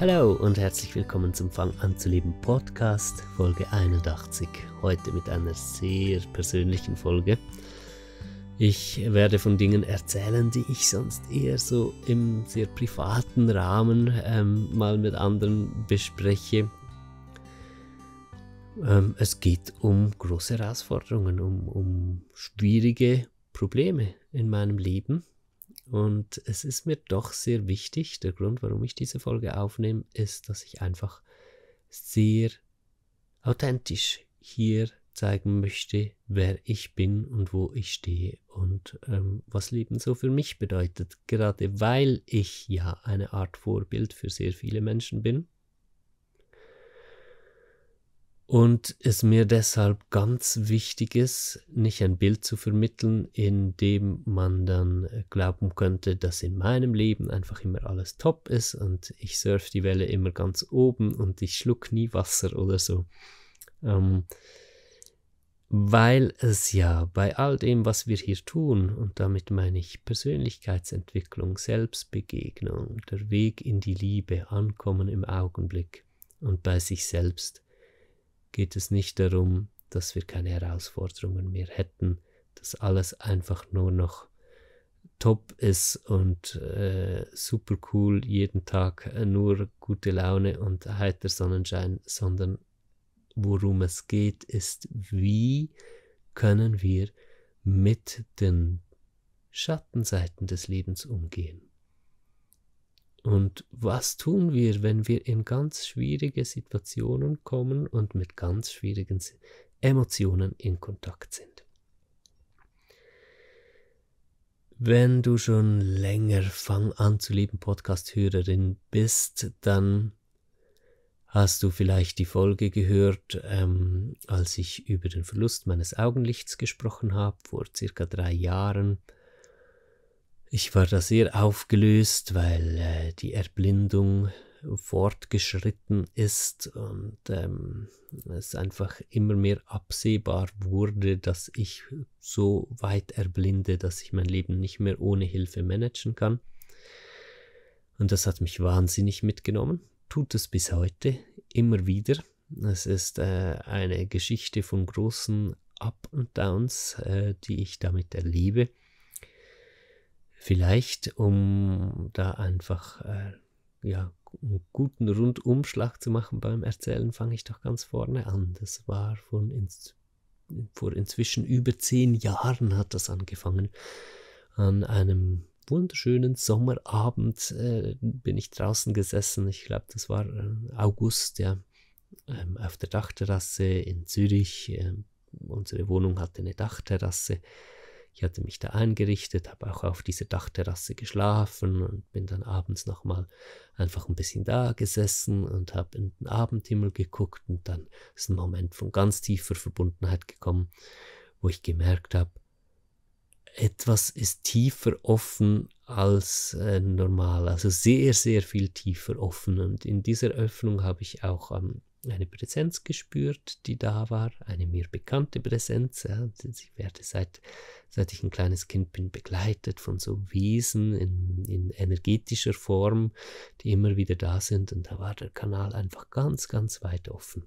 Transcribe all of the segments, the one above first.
Hallo und herzlich willkommen zum Fang an zu leben Podcast, Folge 81. Heute mit einer sehr persönlichen Folge. Ich werde von Dingen erzählen, die ich sonst eher so im sehr privaten Rahmen ähm, mal mit anderen bespreche. Ähm, es geht um große Herausforderungen, um, um schwierige Probleme in meinem Leben und es ist mir doch sehr wichtig, der Grund, warum ich diese Folge aufnehme, ist, dass ich einfach sehr authentisch hier zeigen möchte, wer ich bin und wo ich stehe und ähm, was Leben so für mich bedeutet. Gerade weil ich ja eine Art Vorbild für sehr viele Menschen bin und es mir deshalb ganz wichtig ist, nicht ein Bild zu vermitteln, in dem man dann glauben könnte, dass in meinem Leben einfach immer alles top ist und ich surfe die Welle immer ganz oben und ich schluck nie Wasser oder so. Ähm, weil es ja bei all dem, was wir hier tun, und damit meine ich Persönlichkeitsentwicklung, Selbstbegegnung, der Weg in die Liebe, Ankommen im Augenblick und bei sich selbst, geht es nicht darum, dass wir keine Herausforderungen mehr hätten, dass alles einfach nur noch top ist und äh, super cool, jeden Tag äh, nur gute Laune und heiter Sonnenschein, sondern worum es geht, ist, wie können wir mit den Schattenseiten des Lebens umgehen. Und was tun wir, wenn wir in ganz schwierige Situationen kommen und mit ganz schwierigen Emotionen in Kontakt sind? Wenn du schon länger Fang an zu leben Podcast-Hörerin bist, dann hast du vielleicht die Folge gehört, ähm, als ich über den Verlust meines Augenlichts gesprochen habe, vor circa drei Jahren. Ich war da sehr aufgelöst, weil äh, die Erblindung fortgeschritten ist und ähm, es einfach immer mehr absehbar wurde, dass ich so weit erblinde, dass ich mein Leben nicht mehr ohne Hilfe managen kann. Und das hat mich wahnsinnig mitgenommen, tut es bis heute immer wieder. Es ist äh, eine Geschichte von großen Up und Downs, äh, die ich damit erlebe. Vielleicht, um da einfach äh, ja, einen guten Rundumschlag zu machen beim Erzählen, fange ich doch ganz vorne an. Das war von ins, vor inzwischen über zehn Jahren hat das angefangen. An einem wunderschönen Sommerabend äh, bin ich draußen gesessen. Ich glaube, das war äh, August, ja, ähm, auf der Dachterrasse in Zürich. Äh, unsere Wohnung hatte eine Dachterrasse. Ich hatte mich da eingerichtet, habe auch auf dieser Dachterrasse geschlafen und bin dann abends nochmal einfach ein bisschen da gesessen und habe in den Abendhimmel geguckt und dann ist ein Moment von ganz tiefer Verbundenheit gekommen, wo ich gemerkt habe, etwas ist tiefer offen als äh, normal, also sehr, sehr viel tiefer offen. Und in dieser Öffnung habe ich auch ähm, eine Präsenz gespürt, die da war, eine mir bekannte Präsenz. Ja. Ich werde seit, seit ich ein kleines Kind bin begleitet von so Wesen in, in energetischer Form, die immer wieder da sind. Und da war der Kanal einfach ganz, ganz weit offen.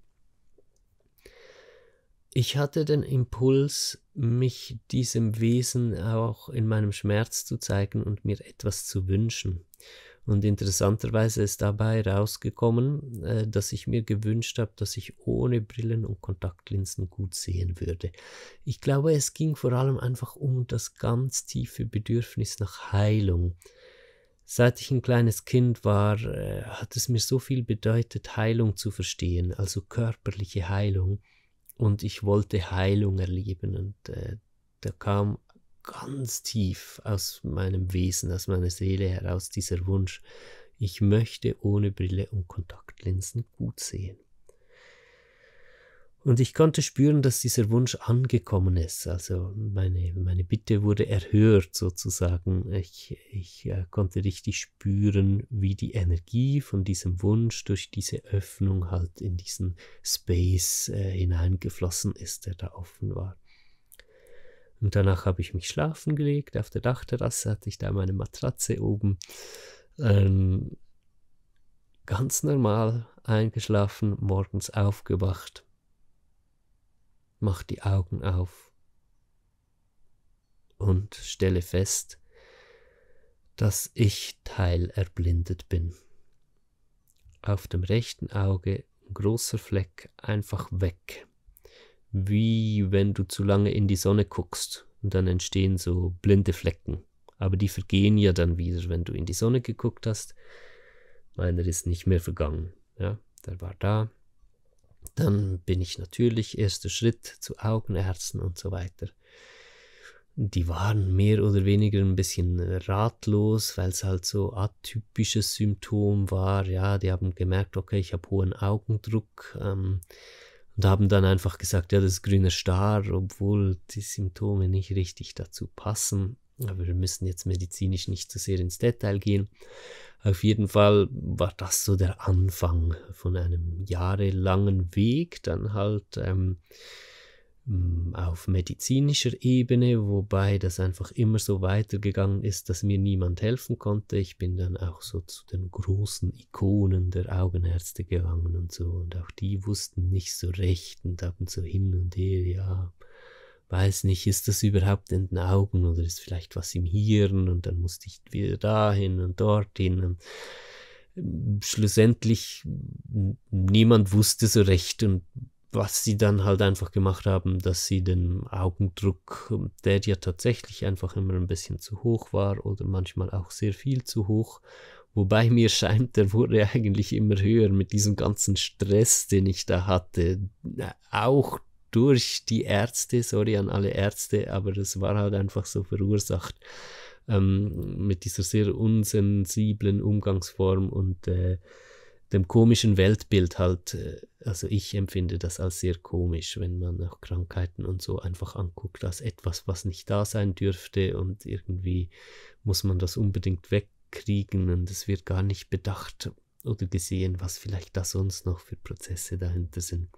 Ich hatte den Impuls, mich diesem Wesen auch in meinem Schmerz zu zeigen und mir etwas zu wünschen. Und interessanterweise ist dabei rausgekommen, äh, dass ich mir gewünscht habe, dass ich ohne Brillen und Kontaktlinsen gut sehen würde. Ich glaube, es ging vor allem einfach um das ganz tiefe Bedürfnis nach Heilung. Seit ich ein kleines Kind war, äh, hat es mir so viel bedeutet, Heilung zu verstehen, also körperliche Heilung. Und ich wollte Heilung erleben. Und äh, da kam ganz tief aus meinem Wesen, aus meiner Seele heraus dieser Wunsch, ich möchte ohne Brille und Kontaktlinsen gut sehen. Und ich konnte spüren, dass dieser Wunsch angekommen ist. Also meine, meine Bitte wurde erhört sozusagen. Ich, ich äh, konnte richtig spüren, wie die Energie von diesem Wunsch durch diese Öffnung halt in diesen Space äh, hineingeflossen ist, der da offen war. Und danach habe ich mich schlafen gelegt. Auf der Dachterrasse hatte ich da meine Matratze oben. Ähm, ganz normal eingeschlafen, morgens aufgewacht, mach die Augen auf und stelle fest, dass ich teilerblindet bin. Auf dem rechten Auge ein großer Fleck einfach weg. Wie wenn du zu lange in die Sonne guckst und dann entstehen so blinde Flecken. Aber die vergehen ja dann wieder, wenn du in die Sonne geguckt hast. Meiner ist nicht mehr vergangen. Ja, der war da. Dann bin ich natürlich erster Schritt zu Augenärzten und so weiter die waren mehr oder weniger ein bisschen ratlos, weil es halt so atypisches Symptom war. Ja, die haben gemerkt, okay, ich habe hohen Augendruck ähm, und haben dann einfach gesagt, ja, das ist grüner Star, obwohl die Symptome nicht richtig dazu passen. Aber wir müssen jetzt medizinisch nicht zu sehr ins Detail gehen. Auf jeden Fall war das so der Anfang von einem jahrelangen Weg, dann halt ähm, auf medizinischer Ebene, wobei das einfach immer so weitergegangen ist, dass mir niemand helfen konnte. Ich bin dann auch so zu den großen Ikonen der Augenärzte gegangen und so. Und auch die wussten nicht so recht und haben so hin und her, ja, weiß nicht, ist das überhaupt in den Augen oder ist vielleicht was im Hirn? Und dann musste ich wieder dahin und dorthin und mm, schlussendlich niemand wusste so recht und was sie dann halt einfach gemacht haben, dass sie den Augendruck, der ja tatsächlich einfach immer ein bisschen zu hoch war oder manchmal auch sehr viel zu hoch, wobei mir scheint, der wurde eigentlich immer höher mit diesem ganzen Stress, den ich da hatte, auch durch die Ärzte, sorry an alle Ärzte, aber das war halt einfach so verursacht ähm, mit dieser sehr unsensiblen Umgangsform und äh, dem komischen Weltbild halt, äh, also ich empfinde das als sehr komisch, wenn man auch Krankheiten und so einfach anguckt als etwas, was nicht da sein dürfte und irgendwie muss man das unbedingt wegkriegen und es wird gar nicht bedacht oder gesehen, was vielleicht da sonst noch für Prozesse dahinter sind.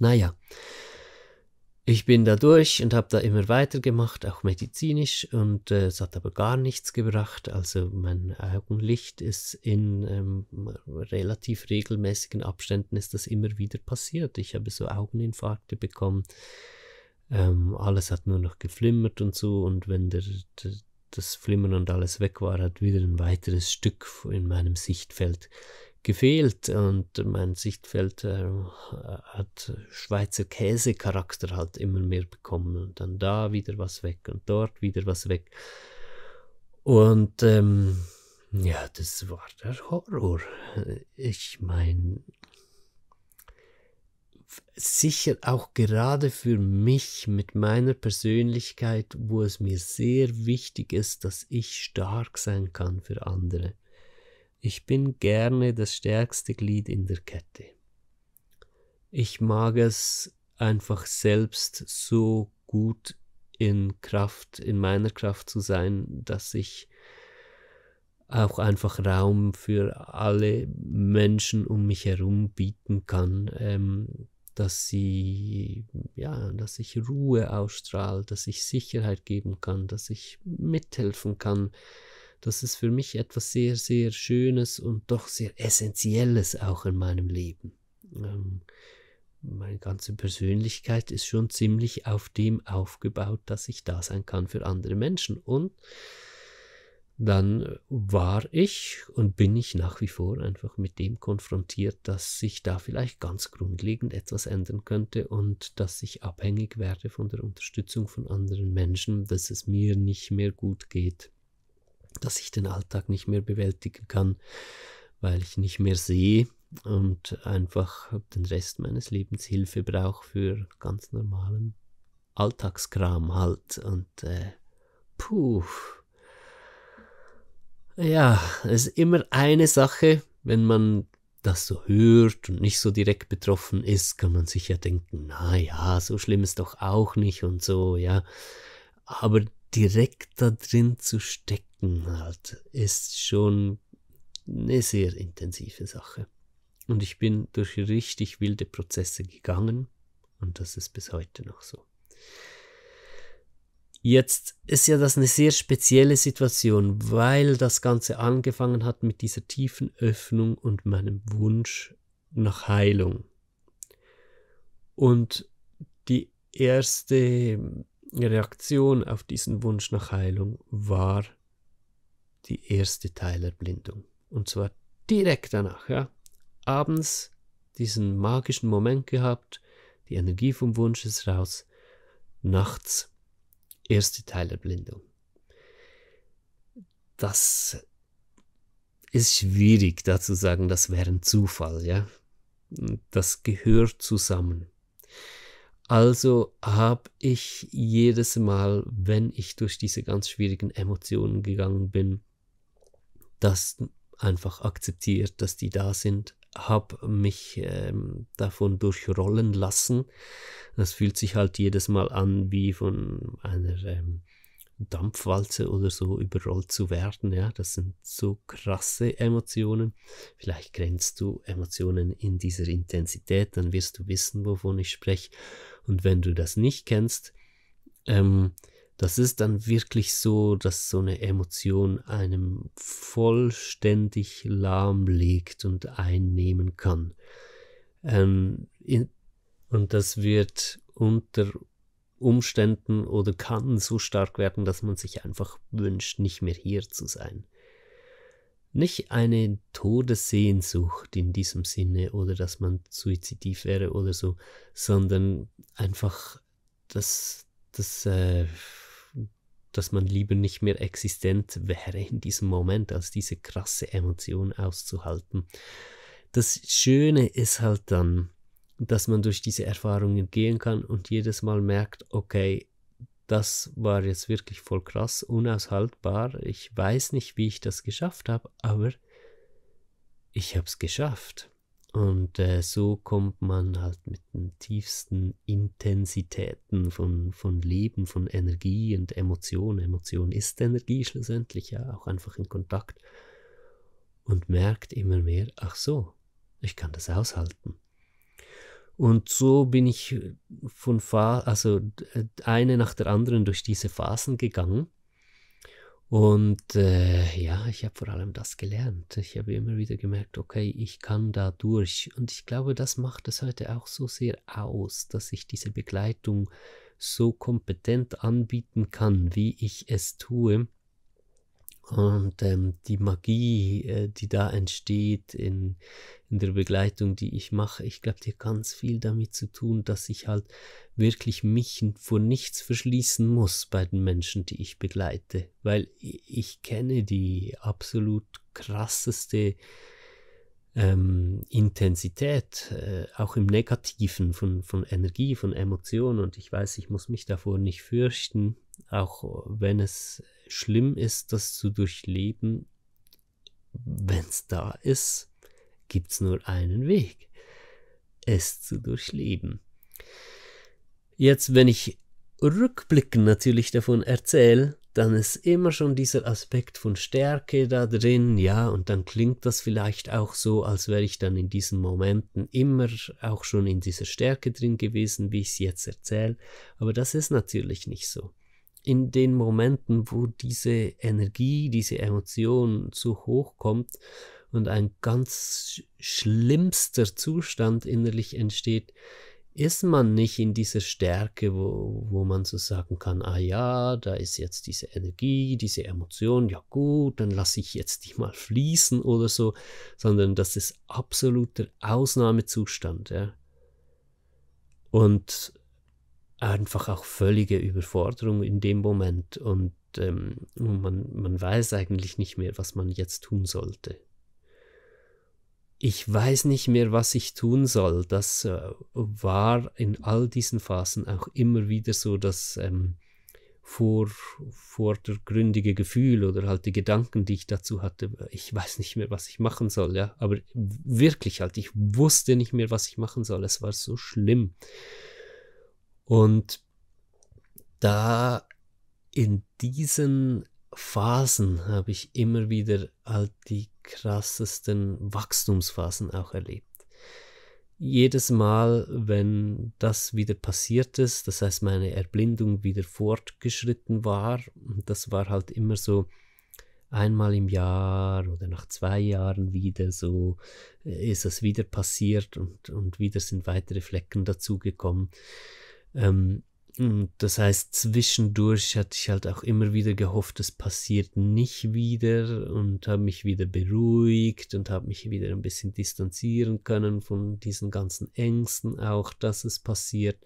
Naja, ich bin da durch und habe da immer weitergemacht, auch medizinisch, und äh, es hat aber gar nichts gebracht. Also mein Augenlicht ist in ähm, relativ regelmäßigen Abständen ist das immer wieder passiert. Ich habe so Augeninfarkte bekommen. Ähm, alles hat nur noch geflimmert und so, und wenn der, der, das Flimmern und alles weg war, hat wieder ein weiteres Stück in meinem Sichtfeld gefehlt und mein Sichtfeld äh, hat Schweizer Käsecharakter halt immer mehr bekommen und dann da wieder was weg und dort wieder was weg. Und ähm, ja, das war der Horror. Ich meine, sicher auch gerade für mich mit meiner Persönlichkeit, wo es mir sehr wichtig ist, dass ich stark sein kann für andere ich bin gerne das stärkste Glied in der Kette. Ich mag es einfach selbst so gut in Kraft, in meiner Kraft zu sein, dass ich auch einfach Raum für alle Menschen um mich herum bieten kann, ähm, dass sie, ja, dass ich Ruhe ausstrahle, dass ich Sicherheit geben kann, dass ich mithelfen kann, das ist für mich etwas sehr, sehr Schönes und doch sehr Essentielles auch in meinem Leben. Ähm, meine ganze Persönlichkeit ist schon ziemlich auf dem aufgebaut, dass ich da sein kann für andere Menschen. Und dann war ich und bin ich nach wie vor einfach mit dem konfrontiert, dass sich da vielleicht ganz grundlegend etwas ändern könnte und dass ich abhängig werde von der Unterstützung von anderen Menschen, dass es mir nicht mehr gut geht dass ich den Alltag nicht mehr bewältigen kann, weil ich nicht mehr sehe und einfach den Rest meines Lebens Hilfe brauche für ganz normalen Alltagskram halt. Und äh, puh. Ja, es ist immer eine Sache, wenn man das so hört und nicht so direkt betroffen ist, kann man sich ja denken, na ja, so schlimm ist doch auch nicht und so, ja. Aber direkt da drin zu stecken halt, ist schon eine sehr intensive Sache. Und ich bin durch richtig wilde Prozesse gegangen und das ist bis heute noch so. Jetzt ist ja das eine sehr spezielle Situation, weil das Ganze angefangen hat mit dieser tiefen Öffnung und meinem Wunsch nach Heilung. Und die erste Reaktion auf diesen Wunsch nach Heilung war die erste Teilerblindung. Und zwar direkt danach, ja. Abends diesen magischen Moment gehabt, die Energie vom Wunsch ist raus, nachts erste Teilerblindung. Das ist schwierig, da zu sagen, das wäre ein Zufall, ja. Das gehört zusammen. Also habe ich jedes Mal, wenn ich durch diese ganz schwierigen Emotionen gegangen bin, das einfach akzeptiert, dass die da sind, habe mich ähm, davon durchrollen lassen. Das fühlt sich halt jedes Mal an, wie von einer ähm, Dampfwalze oder so überrollt zu werden. Ja, das sind so krasse Emotionen. Vielleicht kennst du Emotionen in dieser Intensität, dann wirst du wissen, wovon ich spreche. Und wenn du das nicht kennst, ähm, das ist dann wirklich so, dass so eine Emotion einem vollständig lahmlegt und einnehmen kann. Ähm, in, und das wird unter Umständen oder kann so stark werden, dass man sich einfach wünscht, nicht mehr hier zu sein. Nicht eine Todessehnsucht in diesem Sinne oder dass man suizidiv wäre oder so, sondern einfach das, das, äh, dass man lieber nicht mehr existent wäre in diesem Moment, als diese krasse Emotion auszuhalten. Das Schöne ist halt dann, dass man durch diese Erfahrungen gehen kann und jedes Mal merkt, okay, das war jetzt wirklich voll krass, unaushaltbar. Ich weiß nicht, wie ich das geschafft habe, aber ich habe es geschafft. Und äh, so kommt man halt mit den tiefsten Intensitäten von, von Leben, von Energie und Emotion. Emotion ist Energie schlussendlich ja auch einfach in Kontakt und merkt immer mehr, ach so, ich kann das aushalten. Und so bin ich von Fa also eine nach der anderen durch diese Phasen gegangen. Und äh, ja, ich habe vor allem das gelernt. Ich habe immer wieder gemerkt, okay, ich kann da durch. Und ich glaube, das macht es heute auch so sehr aus, dass ich diese Begleitung so kompetent anbieten kann, wie ich es tue. Und ähm, die Magie, äh, die da entsteht in, in der Begleitung, die ich mache, ich glaube, die hat ganz viel damit zu tun, dass ich halt wirklich mich vor nichts verschließen muss bei den Menschen, die ich begleite. Weil ich kenne die absolut krasseste ähm, Intensität, äh, auch im Negativen von, von Energie, von Emotionen. Und ich weiß, ich muss mich davor nicht fürchten, auch wenn es schlimm ist, das zu durchleben, wenn es da ist, gibt es nur einen Weg, es zu durchleben. Jetzt, wenn ich rückblickend natürlich davon erzähle, dann ist immer schon dieser Aspekt von Stärke da drin, ja, und dann klingt das vielleicht auch so, als wäre ich dann in diesen Momenten immer auch schon in dieser Stärke drin gewesen, wie ich es jetzt erzähle, aber das ist natürlich nicht so in den Momenten, wo diese Energie, diese Emotion zu hoch kommt und ein ganz schlimmster Zustand innerlich entsteht, ist man nicht in dieser Stärke, wo, wo man so sagen kann, ah ja, da ist jetzt diese Energie, diese Emotion, ja gut, dann lasse ich jetzt die mal fließen oder so, sondern das ist absoluter Ausnahmezustand, ja. Und einfach auch völlige Überforderung in dem Moment und ähm, man, man weiß eigentlich nicht mehr, was man jetzt tun sollte. Ich weiß nicht mehr, was ich tun soll. Das äh, war in all diesen Phasen auch immer wieder so das ähm, vor, vordergründige Gefühl oder halt die Gedanken, die ich dazu hatte. Ich weiß nicht mehr, was ich machen soll, ja. Aber wirklich halt, ich wusste nicht mehr, was ich machen soll. Es war so schlimm. Und da in diesen Phasen habe ich immer wieder halt die krassesten Wachstumsphasen auch erlebt. jedes Mal, wenn das wieder passiert ist, das heißt meine Erblindung wieder fortgeschritten war, das war halt immer so einmal im Jahr oder nach zwei Jahren wieder so, äh, ist es wieder passiert und, und wieder sind weitere Flecken dazugekommen. Ähm, das heißt, zwischendurch hatte ich halt auch immer wieder gehofft, es passiert nicht wieder und habe mich wieder beruhigt und habe mich wieder ein bisschen distanzieren können von diesen ganzen Ängsten auch, dass es passiert.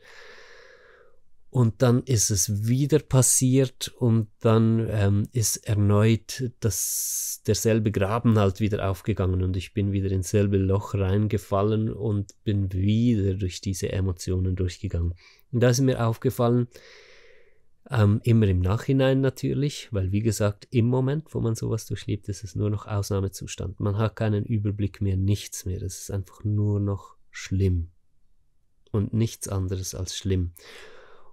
Und dann ist es wieder passiert und dann ähm, ist erneut das, derselbe Graben halt wieder aufgegangen und ich bin wieder ins selbe Loch reingefallen und bin wieder durch diese Emotionen durchgegangen. Und da ist mir aufgefallen, ähm, immer im Nachhinein natürlich, weil wie gesagt, im Moment, wo man sowas durchlebt, ist es nur noch Ausnahmezustand. Man hat keinen Überblick mehr, nichts mehr. Es ist einfach nur noch schlimm. Und nichts anderes als schlimm.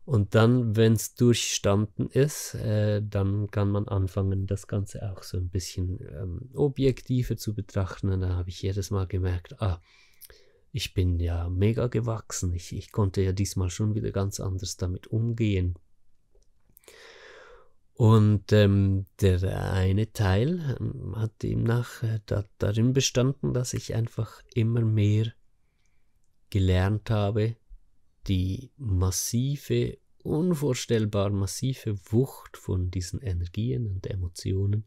Und dann, wenn es durchstanden ist, äh, dann kann man anfangen, das Ganze auch so ein bisschen ähm, objektiver zu betrachten. Und da habe ich jedes Mal gemerkt, ah, ich bin ja mega gewachsen. Ich, ich konnte ja diesmal schon wieder ganz anders damit umgehen. Und ähm, der eine Teil ähm, hat demnach äh, da, darin bestanden, dass ich einfach immer mehr gelernt habe, die massive, unvorstellbar massive Wucht von diesen Energien und Emotionen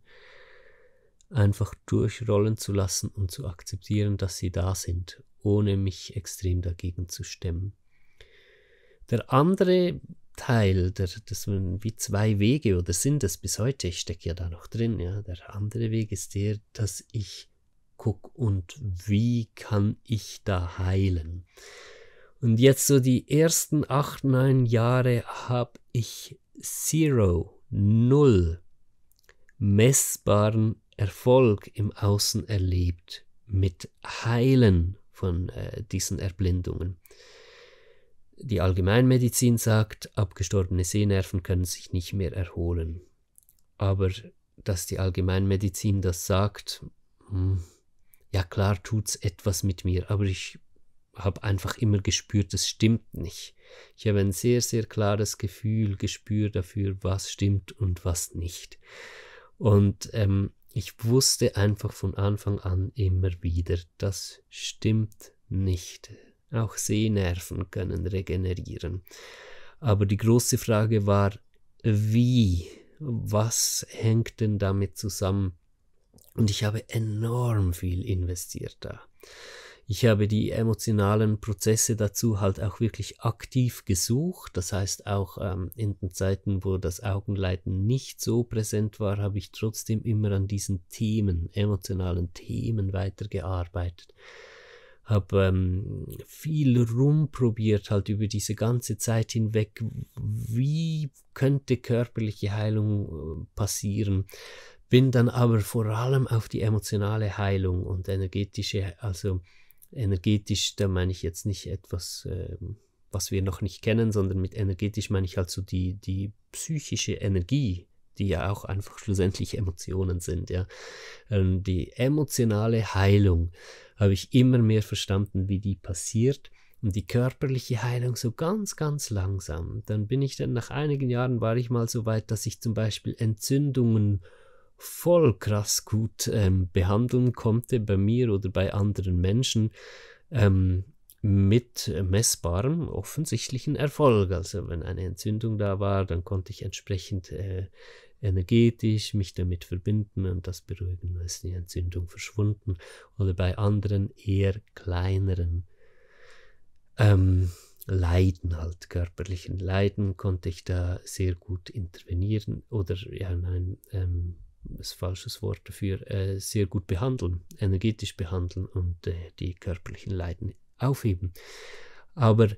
einfach durchrollen zu lassen und zu akzeptieren, dass sie da sind ohne mich extrem dagegen zu stemmen. Der andere Teil, der, das sind wie zwei Wege oder sind es bis heute, ich stecke ja da noch drin, ja, der andere Weg ist der, dass ich gucke und wie kann ich da heilen. Und jetzt so die ersten acht, neun Jahre habe ich zero, null messbaren Erfolg im Außen erlebt mit Heilen von äh, diesen Erblindungen. Die Allgemeinmedizin sagt, abgestorbene Sehnerven können sich nicht mehr erholen. Aber dass die Allgemeinmedizin das sagt, hm, ja klar tut's etwas mit mir, aber ich habe einfach immer gespürt, es stimmt nicht. Ich habe ein sehr, sehr klares Gefühl, Gespür dafür, was stimmt und was nicht. Und ähm, ich wusste einfach von Anfang an immer wieder, das stimmt nicht. Auch Sehnerven können regenerieren. Aber die große Frage war, wie? Was hängt denn damit zusammen? Und ich habe enorm viel investiert da ich habe die emotionalen Prozesse dazu halt auch wirklich aktiv gesucht. Das heißt, auch ähm, in den Zeiten, wo das Augenleiten nicht so präsent war, habe ich trotzdem immer an diesen Themen, emotionalen Themen weitergearbeitet. Habe ähm, viel rumprobiert, halt über diese ganze Zeit hinweg, wie könnte körperliche Heilung äh, passieren bin dann aber vor allem auf die emotionale Heilung und energetische, also energetisch, da meine ich jetzt nicht etwas, äh, was wir noch nicht kennen, sondern mit energetisch meine ich also die, die psychische Energie, die ja auch einfach schlussendlich Emotionen sind, ja. Ähm, die emotionale Heilung habe ich immer mehr verstanden, wie die passiert und die körperliche Heilung so ganz, ganz langsam. Dann bin ich dann nach einigen Jahren war ich mal so weit, dass ich zum Beispiel Entzündungen voll krass gut ähm, behandeln konnte bei mir oder bei anderen Menschen ähm, mit messbarem offensichtlichen Erfolg. Also wenn eine Entzündung da war, dann konnte ich entsprechend äh, energetisch mich damit verbinden und das beruhigen, dann ist die Entzündung verschwunden. Oder bei anderen eher kleineren ähm, Leiden halt, körperlichen Leiden konnte ich da sehr gut intervenieren oder ja nein, ähm, ist falsches Wort dafür, äh, sehr gut behandeln, energetisch behandeln und äh, die körperlichen Leiden aufheben. Aber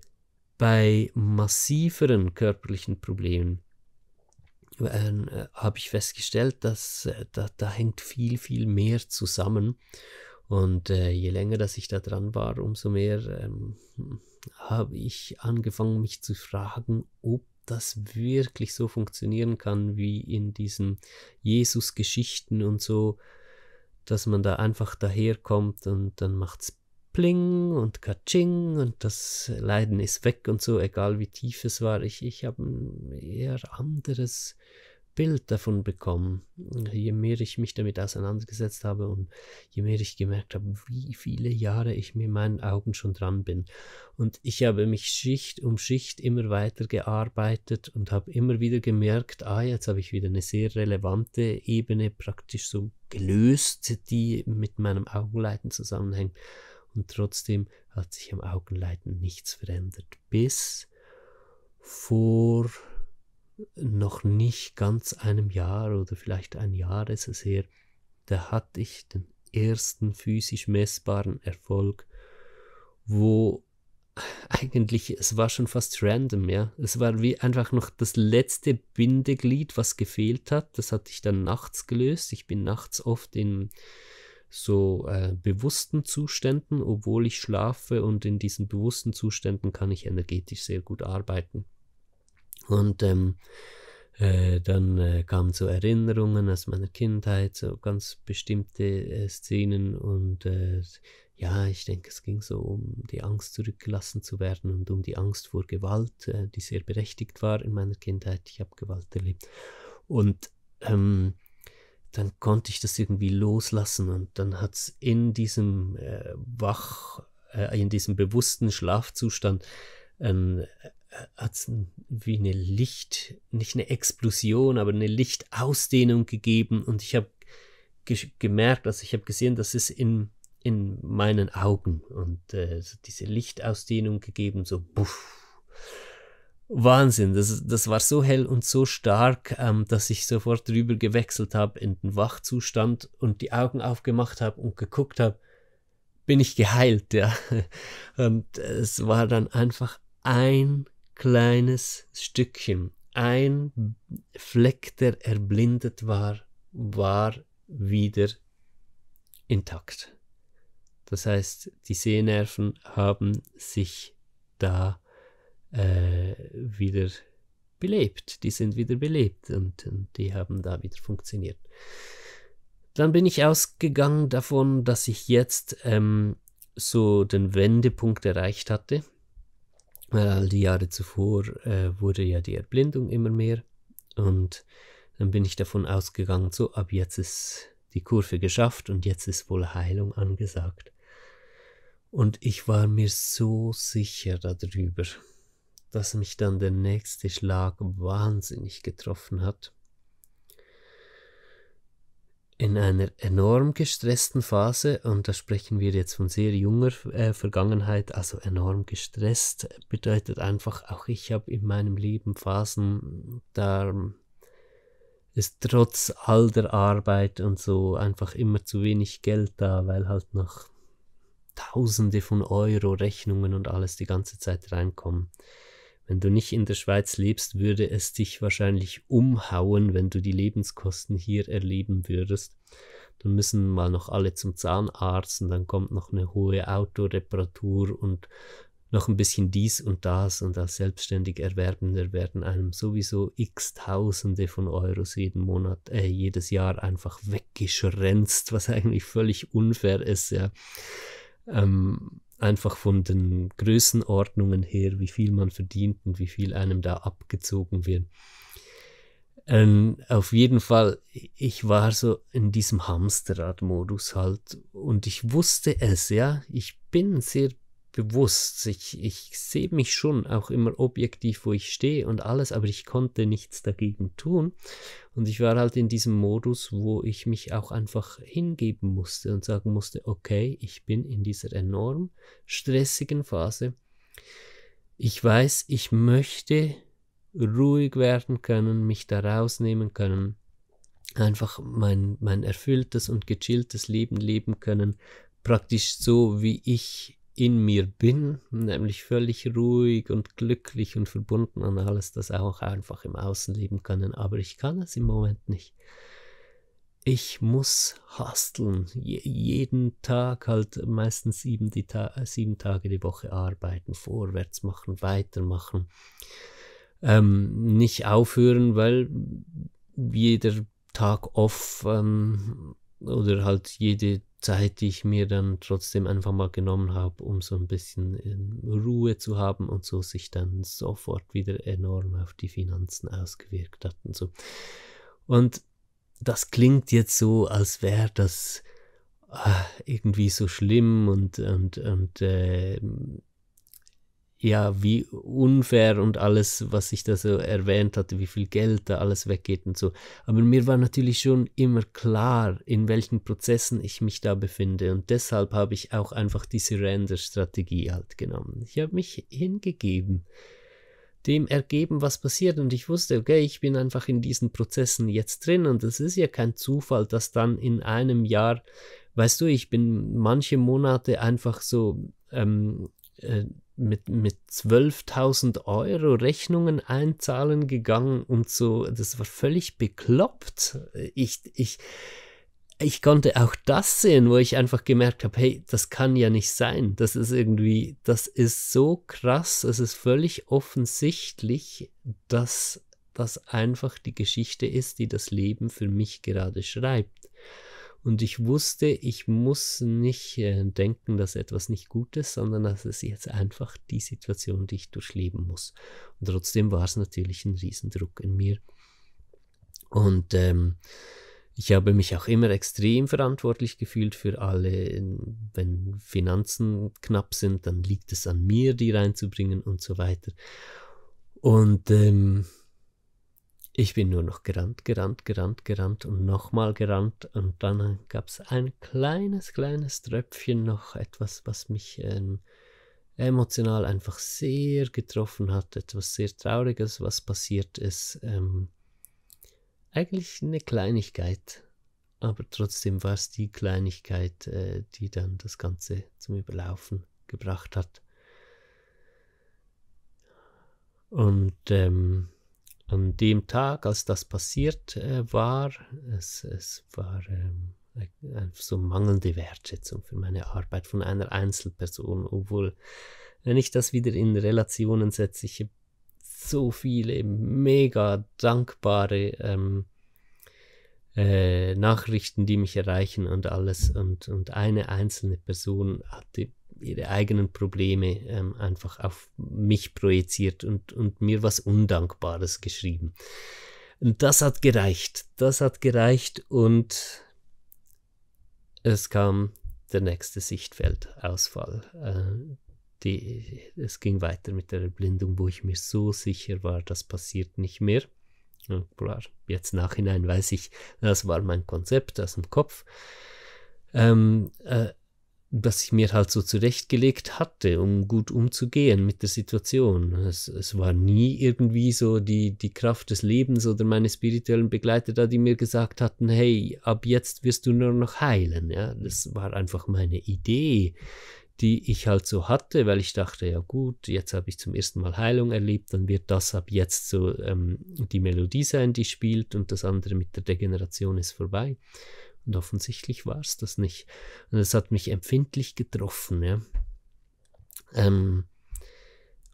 bei massiveren körperlichen Problemen äh, habe ich festgestellt, dass äh, da, da, hängt viel, viel mehr zusammen. Und äh, je länger, dass ich da dran war, umso mehr ähm, habe ich angefangen, mich zu fragen, ob das wirklich so funktionieren kann wie in diesen Jesus-Geschichten und so, dass man da einfach daherkommt und dann macht's Pling und Katsching und das Leiden ist weg und so, egal wie tief es war. Ich, ich habe ein eher anderes Bild davon bekommen, je mehr ich mich damit auseinandergesetzt habe und je mehr ich gemerkt habe, wie viele Jahre ich mit meinen Augen schon dran bin. Und ich habe mich Schicht um Schicht immer weiter gearbeitet und habe immer wieder gemerkt, ah, jetzt habe ich wieder eine sehr relevante Ebene praktisch so gelöst, die mit meinem Augenleiten zusammenhängt. Und trotzdem hat sich am Augenleiten nichts verändert. Bis vor noch nicht ganz einem Jahr oder vielleicht ein Jahr ist es her, da hatte ich den ersten physisch messbaren Erfolg, wo eigentlich, es war schon fast random, ja. Es war wie einfach noch das letzte Bindeglied, was gefehlt hat. Das hatte ich dann nachts gelöst. Ich bin nachts oft in so äh, bewussten Zuständen, obwohl ich schlafe und in diesen bewussten Zuständen kann ich energetisch sehr gut arbeiten. Und ähm, äh, dann äh, kamen so Erinnerungen aus meiner Kindheit, so ganz bestimmte äh, Szenen und äh, ja, ich denke, es ging so um die Angst zurückgelassen zu werden und um die Angst vor Gewalt, äh, die sehr berechtigt war in meiner Kindheit. Ich habe Gewalt erlebt. Und ähm, dann konnte ich das irgendwie loslassen und dann hat es in diesem äh, Wach, in diesem bewussten Schlafzustand ein hat es wie eine Licht, nicht eine Explosion, aber eine Lichtausdehnung gegeben und ich habe ge gemerkt, also ich habe gesehen, das ist in, in meinen Augen und äh, diese Lichtausdehnung gegeben, so buff. Wahnsinn, das, das war so hell und so stark, ähm, dass ich sofort drüber gewechselt habe in den Wachzustand und die Augen aufgemacht habe und geguckt habe, bin ich geheilt, ja. Und es war dann einfach ein kleines Stückchen, ein Fleck, der erblindet war, war wieder intakt. Das heißt, die Sehnerven haben sich da äh, wieder belebt. Die sind wieder belebt und, und die haben da wieder funktioniert. Dann bin ich ausgegangen davon, dass ich jetzt ähm, so den Wendepunkt erreicht hatte weil all die Jahre zuvor äh, wurde ja die Erblindung immer mehr und dann bin ich davon ausgegangen, so ab jetzt ist die Kurve geschafft und jetzt ist wohl Heilung angesagt. Und ich war mir so sicher darüber, dass mich dann der nächste Schlag wahnsinnig getroffen hat in einer enorm gestressten Phase, und da sprechen wir jetzt von sehr junger äh, Vergangenheit, also enorm gestresst, bedeutet einfach, auch ich habe in meinem Leben Phasen, da ist trotz all der Arbeit und so einfach immer zu wenig Geld da, weil halt noch Tausende von Euro Rechnungen und alles die ganze Zeit reinkommen. Wenn du nicht in der Schweiz lebst, würde es dich wahrscheinlich umhauen, wenn du die Lebenskosten hier erleben würdest. Dann müssen mal noch alle zum Zahnarzt und dann kommt noch eine hohe Autoreparatur und noch ein bisschen dies und das und als selbstständig Erwerbender werden einem sowieso x Tausende von Euros jeden Monat, äh, jedes Jahr einfach weggeschränzt, was eigentlich völlig unfair ist, ja. Ähm, einfach von den Größenordnungen her, wie viel man verdient und wie viel einem da abgezogen wird. Ähm, auf jeden Fall, ich war so in diesem Hamsterrad-Modus halt und ich wusste es, ja. Ich bin sehr bewusst. Ich, ich sehe mich schon auch immer objektiv, wo ich stehe und alles, aber ich konnte nichts dagegen tun. Und ich war halt in diesem Modus, wo ich mich auch einfach hingeben musste und sagen musste, okay, ich bin in dieser enorm stressigen Phase. Ich weiß, ich möchte ruhig werden können, mich da rausnehmen können, einfach mein, mein erfülltes und gechilltes Leben leben können, praktisch so, wie ich in mir bin, nämlich völlig ruhig und glücklich und verbunden an alles, das auch einfach im Außen leben können, aber ich kann es im Moment nicht. Ich muss hasteln, Je jeden Tag halt meistens sieben, Ta sieben, Tage die Woche arbeiten, vorwärts machen, weitermachen, ähm, nicht aufhören, weil jeder Tag off ähm, oder halt jede Zeit, die ich mir dann trotzdem einfach mal genommen habe, um so ein bisschen Ruhe zu haben und so sich dann sofort wieder enorm auf die Finanzen ausgewirkt hat und so. Und das klingt jetzt so, als wäre das ah, irgendwie so schlimm und, und, und äh, ja, wie unfair und alles, was ich da so erwähnt hatte, wie viel Geld da alles weggeht und so. Aber mir war natürlich schon immer klar, in welchen Prozessen ich mich da befinde. Und deshalb habe ich auch einfach die Surrender-Strategie halt genommen. Ich habe mich hingegeben, dem ergeben, was passiert. Und ich wusste, okay, ich bin einfach in diesen Prozessen jetzt drin. Und es ist ja kein Zufall, dass dann in einem Jahr, weißt du, ich bin manche Monate einfach so ähm, äh, mit, mit 12.000 Euro Rechnungen einzahlen gegangen und so, das war völlig bekloppt. Ich, ich, ich konnte auch das sehen, wo ich einfach gemerkt habe, hey, das kann ja nicht sein. Das ist irgendwie, das ist so krass, es ist völlig offensichtlich, dass das einfach die Geschichte ist, die das Leben für mich gerade schreibt. Und ich wusste, ich muss nicht äh, denken, dass etwas nicht gut ist, sondern dass es jetzt einfach die Situation, die ich durchleben muss. Und trotzdem war es natürlich ein Riesendruck in mir. Und ähm, ich habe mich auch immer extrem verantwortlich gefühlt für alle. Wenn Finanzen knapp sind, dann liegt es an mir, die reinzubringen und so weiter. Und ähm, ich bin nur noch gerannt, gerannt, gerannt, gerannt und nochmal gerannt. Und dann gab es ein kleines, kleines Tröpfchen noch, etwas, was mich ähm, emotional einfach sehr getroffen hat, etwas sehr Trauriges, was passiert ist. Ähm, eigentlich eine Kleinigkeit, aber trotzdem war es die Kleinigkeit, äh, die dann das Ganze zum Überlaufen gebracht hat. Und ähm, an dem Tag, als das passiert äh, war, es, es war ähm, so mangelnde Wertschätzung für meine Arbeit von einer Einzelperson, obwohl, wenn ich das wieder in Relationen setze, ich habe so viele mega dankbare ähm, äh, Nachrichten, die mich erreichen und alles. Und, und eine einzelne Person hatte ihre eigenen Probleme ähm, einfach auf mich projiziert und, und mir was Undankbares geschrieben. Und das hat gereicht. Das hat gereicht und es kam der nächste Sichtfeldausfall. Äh, die, es ging weiter mit der Erblindung, wo ich mir so sicher war, das passiert nicht mehr. klar, jetzt nachhinein weiß ich, das war mein Konzept aus dem Kopf. Ähm, äh, das ich mir halt so zurechtgelegt hatte, um gut umzugehen mit der Situation. Es, es war nie irgendwie so die, die Kraft des Lebens oder meine spirituellen Begleiter da, die mir gesagt hatten, hey, ab jetzt wirst du nur noch heilen. Ja, das war einfach meine Idee, die ich halt so hatte, weil ich dachte, ja gut, jetzt habe ich zum ersten Mal Heilung erlebt, dann wird das ab jetzt so ähm, die Melodie sein, die spielt und das andere mit der Degeneration ist vorbei. Und offensichtlich war es das nicht. Und es hat mich empfindlich getroffen, ja. Ähm,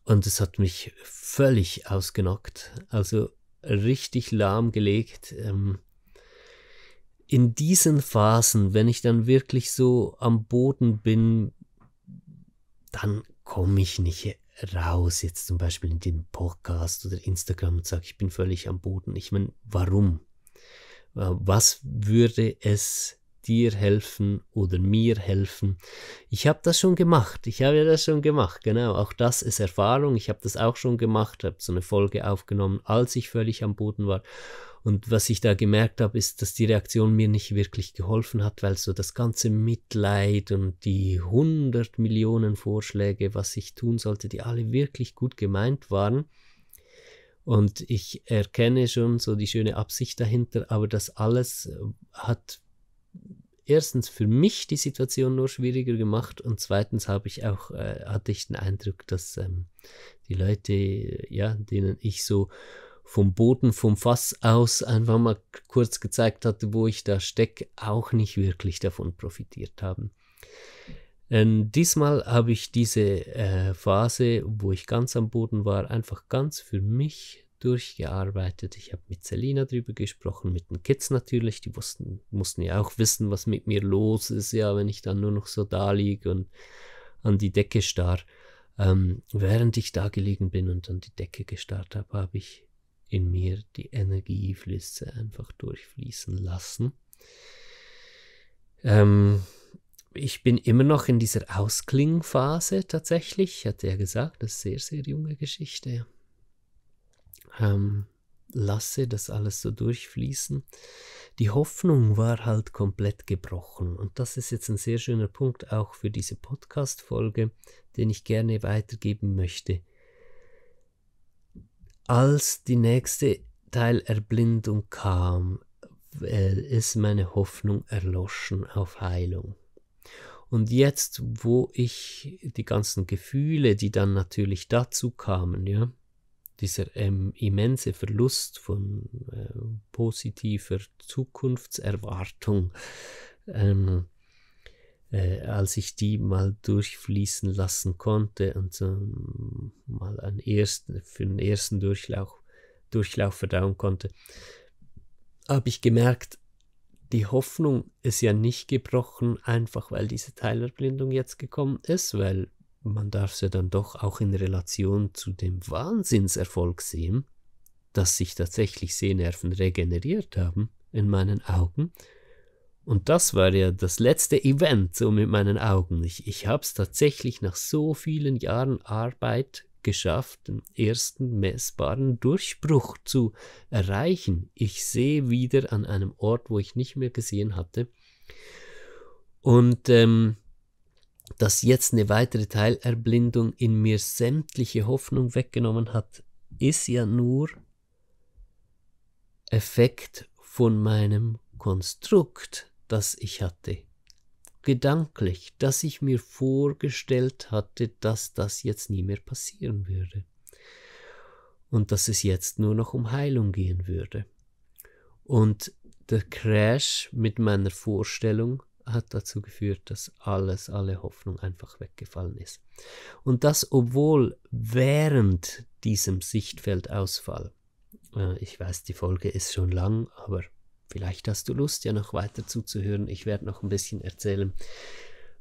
und es hat mich völlig ausgenockt, also richtig lahmgelegt. Ähm, in diesen Phasen, wenn ich dann wirklich so am Boden bin, dann komme ich nicht raus, jetzt zum Beispiel in den Podcast oder Instagram und sage, ich bin völlig am Boden. Ich meine, warum? Äh, was würde es dir helfen oder mir helfen. Ich habe das schon gemacht. Ich habe das schon gemacht. Genau, auch das ist Erfahrung. Ich habe das auch schon gemacht, habe so eine Folge aufgenommen, als ich völlig am Boden war. Und was ich da gemerkt habe, ist, dass die Reaktion mir nicht wirklich geholfen hat, weil so das ganze Mitleid und die hundert Millionen Vorschläge, was ich tun sollte, die alle wirklich gut gemeint waren, und ich erkenne schon so die schöne Absicht dahinter, aber das alles äh, hat erstens für mich die Situation nur schwieriger gemacht und zweitens habe ich auch, äh, hatte ich den Eindruck, dass ähm, die Leute, ja, denen ich so vom Boden, vom Fass aus einfach mal kurz gezeigt hatte, wo ich da stecke, auch nicht wirklich davon profitiert haben. Ähm, diesmal habe ich diese äh, Phase, wo ich ganz am Boden war, einfach ganz für mich durchgearbeitet. Ich habe mit Selina drüber gesprochen, mit den Kids natürlich. Die wussten, mussten ja auch wissen, was mit mir los ist, ja, wenn ich dann nur noch so da liege und an die Decke starr. Ähm, während ich da gelegen bin und an die Decke gestarrt habe, habe ich in mir die Energieflüsse einfach durchfließen lassen. Ähm, ich bin immer noch in dieser Ausklingphase tatsächlich. Ich hatte ja gesagt, das ist sehr, sehr junge Geschichte. Ähm, lasse das alles so durchfließen. Die Hoffnung war halt komplett gebrochen. Und das ist jetzt ein sehr schöner Punkt auch für diese Podcast-Folge, den ich gerne weitergeben möchte. Als die nächste Teilerblindung kam, äh, ist meine Hoffnung erloschen auf Heilung. Und jetzt, wo ich die ganzen Gefühle, die dann natürlich dazu kamen, ja, dieser ähm, immense Verlust von äh, positiver Zukunftserwartung, ähm, äh, als ich die mal durchfließen lassen konnte und so mal einen ersten, für den ersten Durchlauf, Durchlauf verdauen konnte, habe ich gemerkt, die Hoffnung ist ja nicht gebrochen, einfach weil diese Teilerblindung jetzt gekommen ist, weil man darf es ja dann doch auch in Relation zu dem Wahnsinnserfolg sehen, dass sich tatsächlich Sehnerven regeneriert haben in meinen Augen. Und das war ja das letzte Event so mit meinen Augen. Ich, ich habe es tatsächlich nach so vielen Jahren Arbeit geschafft, den ersten messbaren Durchbruch zu erreichen. Ich sehe wieder an einem Ort, wo ich nicht mehr gesehen hatte. Und ähm, dass jetzt eine weitere Teilerblindung in mir sämtliche Hoffnung weggenommen hat, ist ja nur Effekt von meinem Konstrukt, das ich hatte gedanklich, dass ich mir vorgestellt hatte, dass das jetzt nie mehr passieren würde und dass es jetzt nur noch um Heilung gehen würde. Und der Crash mit meiner Vorstellung hat dazu geführt, dass alles, alle Hoffnung einfach weggefallen ist. Und das, obwohl während diesem Sichtfeldausfall, äh, ich weiß, die Folge ist schon lang, aber Vielleicht hast du Lust, ja noch weiter zuzuhören. Ich werde noch ein bisschen erzählen.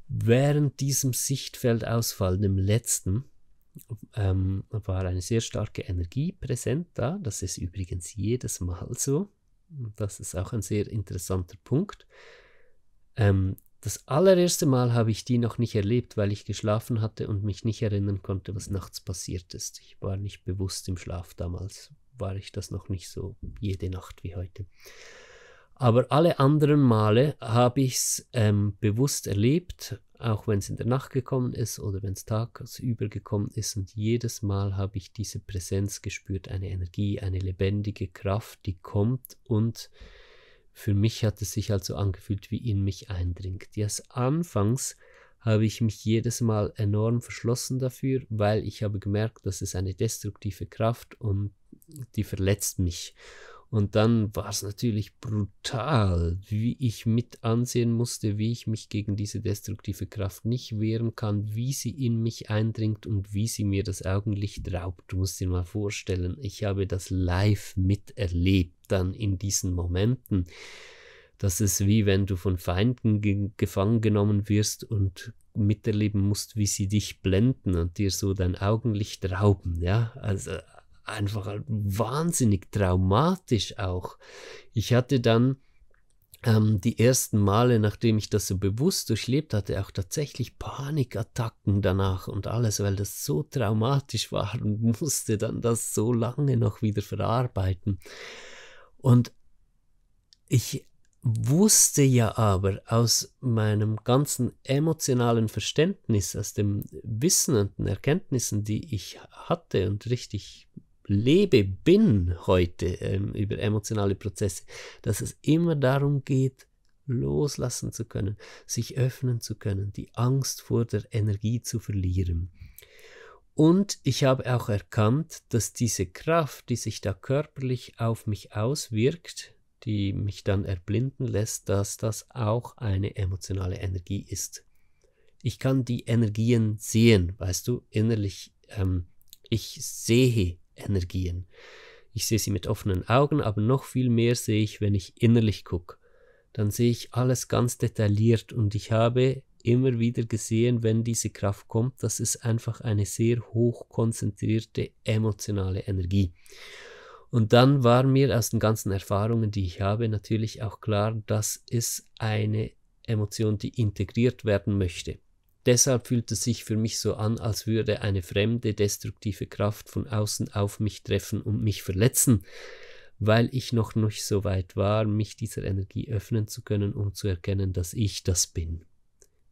Während diesem Sichtfeldausfall, dem letzten, ähm, war eine sehr starke Energie präsent da. Das ist übrigens jedes Mal so. Das ist auch ein sehr interessanter Punkt. Ähm, das allererste Mal habe ich die noch nicht erlebt, weil ich geschlafen hatte und mich nicht erinnern konnte, was nachts passiert ist. Ich war nicht bewusst im Schlaf damals, war ich das noch nicht so jede Nacht wie heute. Aber alle anderen Male habe ich es ähm, bewusst erlebt, auch wenn es in der Nacht gekommen ist oder wenn es tagsüber gekommen ist. Und jedes Mal habe ich diese Präsenz gespürt, eine Energie, eine lebendige Kraft, die kommt und für mich hat es sich also angefühlt, wie in mich eindringt. Jetzt anfangs habe ich mich jedes Mal enorm verschlossen dafür, weil ich habe gemerkt, das ist eine destruktive Kraft und die verletzt mich. Und dann war es natürlich brutal, wie ich mit ansehen musste, wie ich mich gegen diese destruktive Kraft nicht wehren kann, wie sie in mich eindringt und wie sie mir das Augenlicht raubt. Du musst dir mal vorstellen, ich habe das live miterlebt dann in diesen Momenten. Das ist wie wenn du von Feinden ge gefangen genommen wirst und miterleben musst, wie sie dich blenden und dir so dein Augenlicht rauben, ja. Also einfach wahnsinnig traumatisch auch. Ich hatte dann ähm, die ersten Male, nachdem ich das so bewusst durchlebt hatte, auch tatsächlich Panikattacken danach und alles, weil das so traumatisch war und musste dann das so lange noch wieder verarbeiten. Und ich wusste ja aber aus meinem ganzen emotionalen Verständnis, aus dem Wissen und den Erkenntnissen, die ich hatte und richtig lebe, bin heute ähm, über emotionale Prozesse, dass es immer darum geht, loslassen zu können, sich öffnen zu können, die Angst vor der Energie zu verlieren. Und ich habe auch erkannt, dass diese Kraft, die sich da körperlich auf mich auswirkt, die mich dann erblinden lässt, dass das auch eine emotionale Energie ist. Ich kann die Energien sehen, weißt du, innerlich. Ähm, ich sehe Energien. Ich sehe sie mit offenen Augen, aber noch viel mehr sehe ich, wenn ich innerlich gucke. Dann sehe ich alles ganz detailliert und ich habe immer wieder gesehen, wenn diese Kraft kommt, dass es einfach eine sehr hoch konzentrierte emotionale Energie. Und dann war mir aus den ganzen Erfahrungen, die ich habe, natürlich auch klar, dass es eine Emotion, die integriert werden möchte. Deshalb fühlt es sich für mich so an, als würde eine fremde, destruktive Kraft von außen auf mich treffen und mich verletzen, weil ich noch nicht so weit war, mich dieser Energie öffnen zu können, um zu erkennen, dass ich das bin.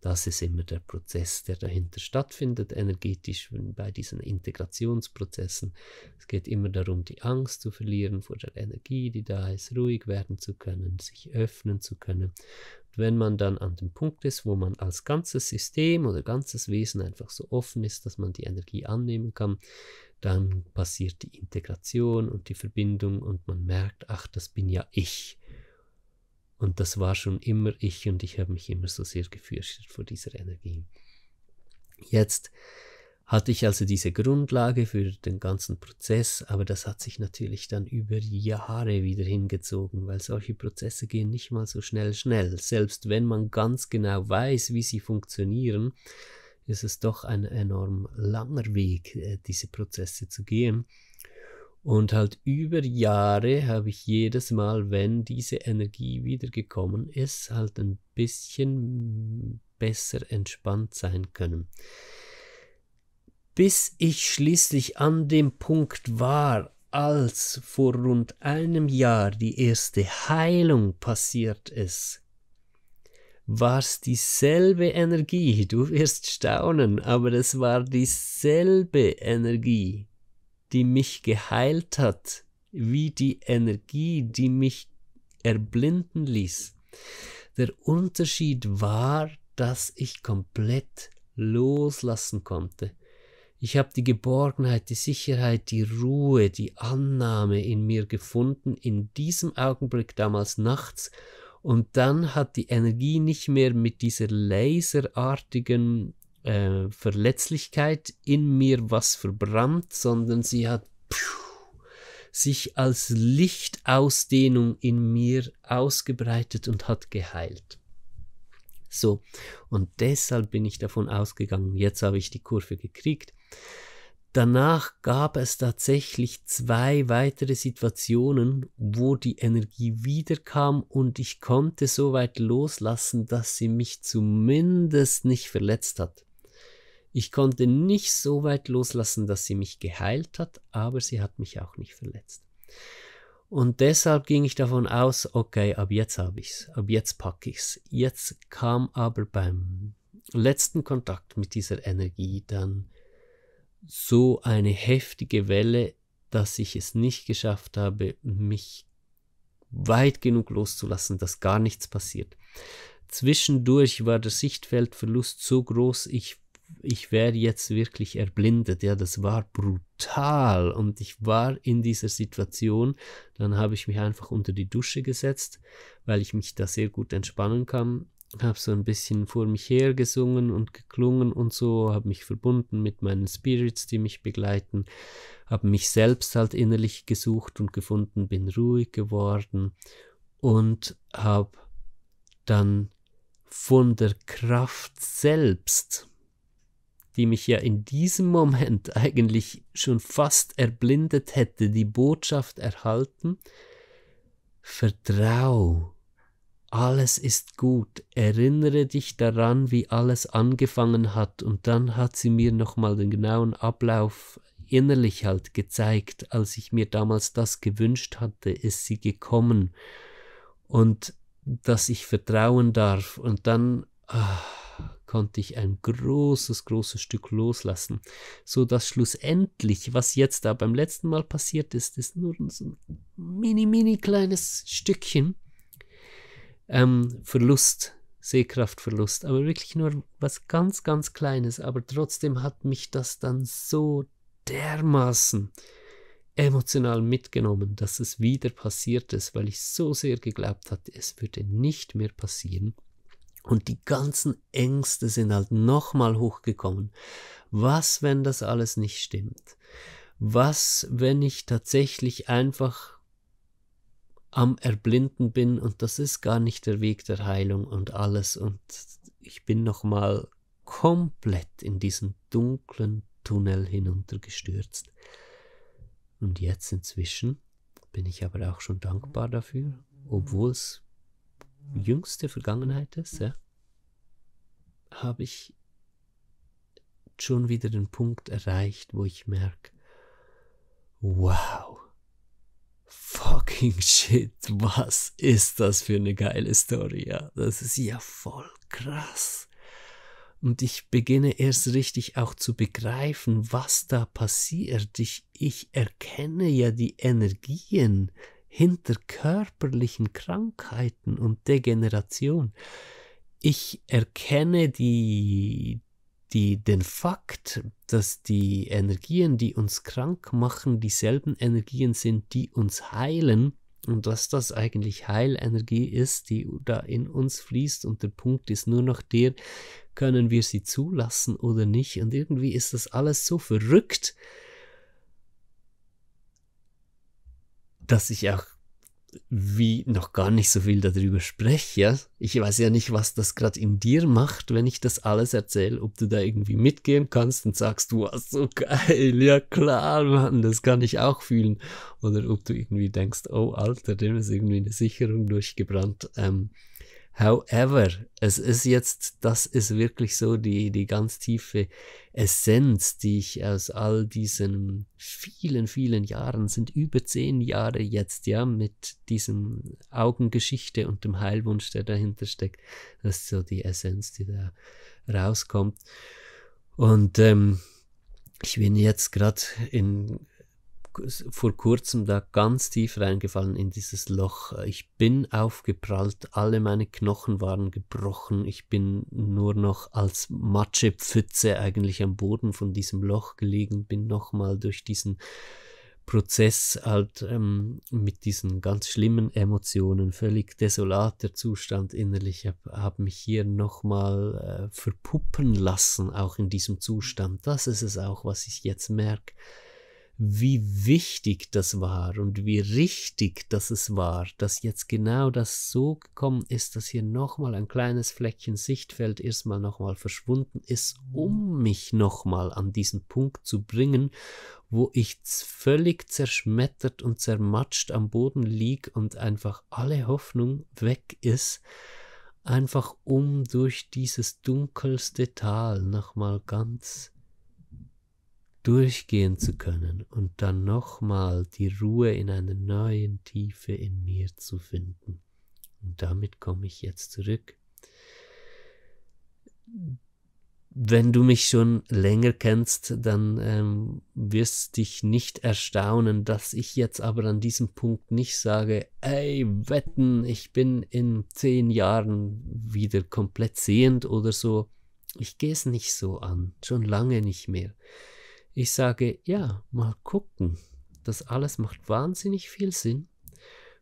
Das ist immer der Prozess, der dahinter stattfindet, energetisch bei diesen Integrationsprozessen. Es geht immer darum, die Angst zu verlieren vor der Energie, die da ist, ruhig werden zu können, sich öffnen zu können. Und wenn man dann an dem Punkt ist, wo man als ganzes System oder ganzes Wesen einfach so offen ist, dass man die Energie annehmen kann, dann passiert die Integration und die Verbindung und man merkt, ach, das bin ja ich. Und das war schon immer ich und ich habe mich immer so sehr gefürchtet vor dieser Energie. Jetzt hatte ich also diese Grundlage für den ganzen Prozess, aber das hat sich natürlich dann über Jahre wieder hingezogen, weil solche Prozesse gehen nicht mal so schnell schnell. Selbst wenn man ganz genau weiß, wie sie funktionieren, ist es doch ein enorm langer Weg, äh, diese Prozesse zu gehen. Und halt über Jahre habe ich jedes Mal, wenn diese Energie wieder gekommen ist, halt ein bisschen besser entspannt sein können. Bis ich schließlich an dem Punkt war, als vor rund einem Jahr die erste Heilung passiert ist, war es dieselbe Energie. Du wirst staunen, aber es war dieselbe Energie die mich geheilt hat, wie die Energie, die mich erblinden ließ. Der Unterschied war, dass ich komplett loslassen konnte. Ich habe die Geborgenheit, die Sicherheit, die Ruhe, die Annahme in mir gefunden, in diesem Augenblick damals nachts, und dann hat die Energie nicht mehr mit dieser laserartigen äh, Verletzlichkeit in mir was verbrannt, sondern sie hat sich als Lichtausdehnung in mir ausgebreitet und hat geheilt. So, und deshalb bin ich davon ausgegangen, jetzt habe ich die Kurve gekriegt. Danach gab es tatsächlich zwei weitere Situationen, wo die Energie wiederkam und ich konnte so weit loslassen, dass sie mich zumindest nicht verletzt hat. Ich konnte nicht so weit loslassen, dass sie mich geheilt hat, aber sie hat mich auch nicht verletzt. Und deshalb ging ich davon aus, okay, ab jetzt habe ich's, ab jetzt packe ich's. Jetzt kam aber beim letzten Kontakt mit dieser Energie dann so eine heftige Welle, dass ich es nicht geschafft habe, mich weit genug loszulassen, dass gar nichts passiert. Zwischendurch war der Sichtfeldverlust so groß, ich ich wäre jetzt wirklich erblindet. Ja, das war brutal. Und ich war in dieser Situation. Dann habe ich mich einfach unter die Dusche gesetzt, weil ich mich da sehr gut entspannen kann. Habe so ein bisschen vor mich her gesungen und geklungen und so, habe mich verbunden mit meinen Spirits, die mich begleiten, habe mich selbst halt innerlich gesucht und gefunden, bin ruhig geworden und habe dann von der Kraft selbst die mich ja in diesem Moment eigentlich schon fast erblindet hätte, die Botschaft erhalten, Vertrau, alles ist gut, erinnere dich daran, wie alles angefangen hat, und dann hat sie mir nochmal den genauen Ablauf innerlich halt gezeigt, als ich mir damals das gewünscht hatte, ist sie gekommen. Und dass ich vertrauen darf. Und dann ah, konnte ich ein großes, großes Stück loslassen, so dass schlussendlich, was jetzt da beim letzten Mal passiert ist, ist nur so ein mini, mini kleines Stückchen. Ähm, Verlust, Sehkraftverlust, aber wirklich nur was ganz, ganz Kleines, aber trotzdem hat mich das dann so dermaßen emotional mitgenommen, dass es wieder passiert ist, weil ich so sehr geglaubt hatte, es würde nicht mehr passieren. Und die ganzen Ängste sind halt nochmal hochgekommen. Was, wenn das alles nicht stimmt? Was, wenn ich tatsächlich einfach am Erblinden bin und das ist gar nicht der Weg der Heilung und alles und ich bin nochmal komplett in diesen dunklen Tunnel hinuntergestürzt. Und jetzt inzwischen bin ich aber auch schon dankbar dafür, obwohl es jüngste Vergangenheit ist, ja, habe ich schon wieder den Punkt erreicht, wo ich merke, wow, fucking shit, was ist das für eine geile Story, ja, das ist ja voll krass. Und ich beginne erst richtig auch zu begreifen, was da passiert. Ich, ich erkenne ja die Energien hinter körperlichen Krankheiten und Degeneration. Ich erkenne die, die, den Fakt, dass die Energien, die uns krank machen, dieselben Energien sind, die uns heilen und dass das eigentlich Heilenergie ist, die da in uns fließt und der Punkt ist nur noch der, können wir sie zulassen oder nicht und irgendwie ist das alles so verrückt, dass ich auch wie noch gar nicht so viel darüber spreche. Ich weiß ja nicht, was das gerade in dir macht, wenn ich das alles erzähle, ob du da irgendwie mitgehen kannst und sagst, du warst so geil, ja klar, Mann, das kann ich auch fühlen. Oder ob du irgendwie denkst, oh Alter, dem ist irgendwie eine Sicherung durchgebrannt. Ähm, However, es ist jetzt, das ist wirklich so die, die ganz tiefe Essenz, die ich aus all diesen vielen, vielen Jahren, sind über zehn Jahre jetzt, ja, mit diesem Augengeschichte und dem Heilwunsch, der dahinter steckt. Das ist so die Essenz, die da rauskommt. Und ähm, ich bin jetzt gerade in vor kurzem da ganz tief reingefallen in dieses Loch. Ich bin aufgeprallt, alle meine Knochen waren gebrochen, ich bin nur noch als Matschepfütze eigentlich am Boden von diesem Loch gelegen, bin nochmal durch diesen Prozess halt ähm, mit diesen ganz schlimmen Emotionen, völlig desolater Zustand innerlich, habe hab mich hier nochmal äh, verpuppen lassen, auch in diesem Zustand. Das ist es auch, was ich jetzt merke wie wichtig das war und wie richtig das es war, dass jetzt genau das so gekommen ist, dass hier nochmal ein kleines Fleckchen Sichtfeld erstmal nochmal verschwunden ist, um mich nochmal an diesen Punkt zu bringen, wo ich völlig zerschmettert und zermatscht am Boden lieg und einfach alle Hoffnung weg ist, einfach um durch dieses dunkelste Tal nochmal ganz durchgehen zu können und dann nochmal die Ruhe in einer neuen Tiefe in mir zu finden. Und damit komme ich jetzt zurück. Wenn du mich schon länger kennst, dann ähm, wirst dich nicht erstaunen, dass ich jetzt aber an diesem Punkt nicht sage, ey, wetten, ich bin in zehn Jahren wieder komplett sehend oder so. Ich gehe es nicht so an, schon lange nicht mehr. Ich sage, ja, mal gucken. Das alles macht wahnsinnig viel Sinn.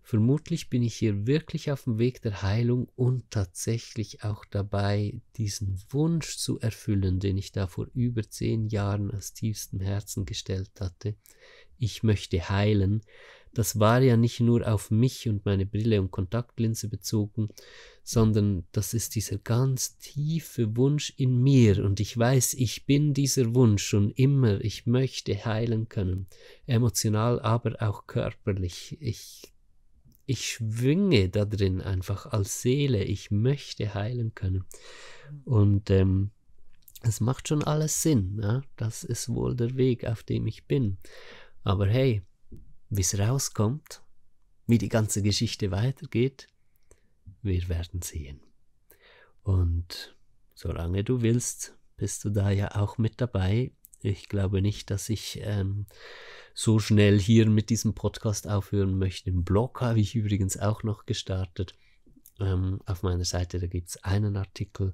Vermutlich bin ich hier wirklich auf dem Weg der Heilung und tatsächlich auch dabei, diesen Wunsch zu erfüllen, den ich da vor über zehn Jahren aus tiefstem Herzen gestellt hatte. Ich möchte heilen, das war ja nicht nur auf mich und meine Brille und Kontaktlinse bezogen, sondern das ist dieser ganz tiefe Wunsch in mir und ich weiß, ich bin dieser Wunsch schon immer, ich möchte heilen können, emotional, aber auch körperlich. Ich, ich schwinge da drin einfach als Seele, ich möchte heilen können. Und ähm, es macht schon alles Sinn, ja? das ist wohl der Weg, auf dem ich bin. Aber hey, wie es rauskommt, wie die ganze Geschichte weitergeht, wir werden sehen. Und solange du willst, bist du da ja auch mit dabei. Ich glaube nicht, dass ich ähm, so schnell hier mit diesem Podcast aufhören möchte. Im Blog habe ich übrigens auch noch gestartet. Ähm, auf meiner Seite, da gibt es einen Artikel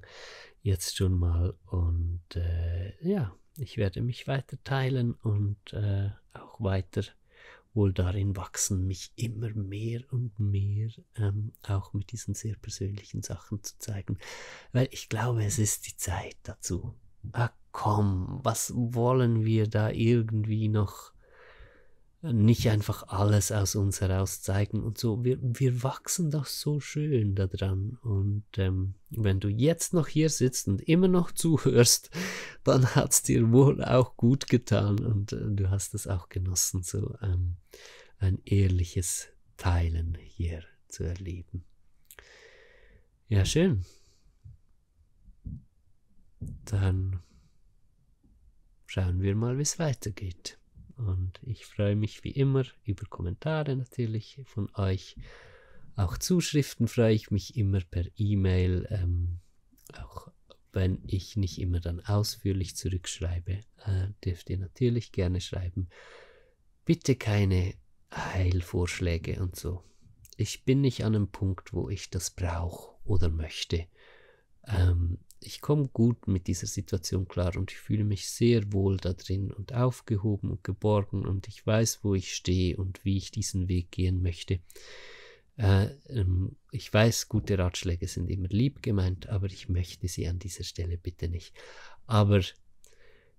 jetzt schon mal. Und äh, ja, ich werde mich weiter teilen und äh, auch weiter wohl darin wachsen, mich immer mehr und mehr ähm, auch mit diesen sehr persönlichen Sachen zu zeigen, weil ich glaube, es ist die Zeit dazu. Ah komm, was wollen wir da irgendwie noch nicht einfach alles aus uns heraus zeigen und so. Wir, wir wachsen doch so schön daran. Und ähm, wenn du jetzt noch hier sitzt und immer noch zuhörst, dann hat es dir wohl auch gut getan und äh, du hast es auch genossen, so ähm, ein ehrliches Teilen hier zu erleben. Ja, schön. Dann schauen wir mal, wie es weitergeht. Und ich freue mich wie immer über Kommentare natürlich von euch. Auch Zuschriften freue ich mich immer per E-Mail, ähm, auch wenn ich nicht immer dann ausführlich zurückschreibe, äh, dürft ihr natürlich gerne schreiben. Bitte keine Heilvorschläge und so. Ich bin nicht an einem Punkt, wo ich das brauche oder möchte. Ähm, ich komme gut mit dieser Situation klar und ich fühle mich sehr wohl da drin und aufgehoben und geborgen und ich weiß, wo ich stehe und wie ich diesen Weg gehen möchte. Äh, ähm, ich weiß, gute Ratschläge sind immer lieb gemeint, aber ich möchte sie an dieser Stelle bitte nicht. Aber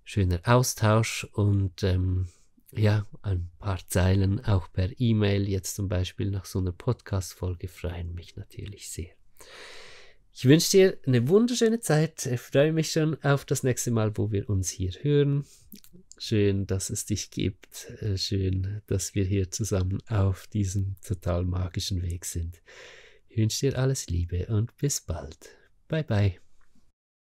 schöner Austausch und ähm, ja, ein paar Zeilen auch per E-Mail, jetzt zum Beispiel nach so einer Podcast-Folge, freuen mich natürlich sehr. Ich wünsche dir eine wunderschöne Zeit. Ich freue mich schon auf das nächste Mal, wo wir uns hier hören. Schön, dass es dich gibt. Äh, schön, dass wir hier zusammen auf diesem total magischen Weg sind. Ich wünsche dir alles Liebe und bis bald. Bye bye.